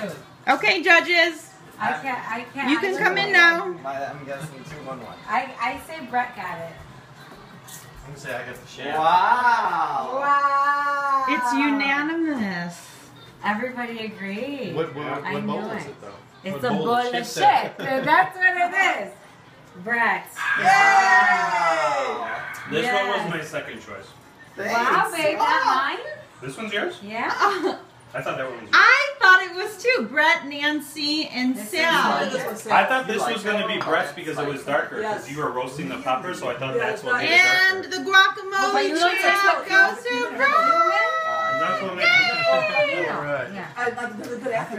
two. Okay, judges. I can't. I can't. You can don't come in now. My, I'm guessing two one one. I I say Brett got it. I'm gonna say I got the shit. Wow. Wow. It's unanimous. Everybody agreed. What, what, I what bowl know is it. it though? It's What a bowl bowl of shit shit. That's what it is. Brett. Wow. This Yes. one was my second choice. Wow, Thanks. babe, that oh. mine? This one's yours? Yeah. I thought that one was yours. I thought it was too. Brett, Nancy, and This Sal. I thought this was going to be it? Brett's because it was darker. Because you were roasting the pepper, so I thought that's what not- made it darker. And the guacamole you don't chip taste goes it. to Brett. That's what made it Yeah. Alright. Yeah. I, I, a good after.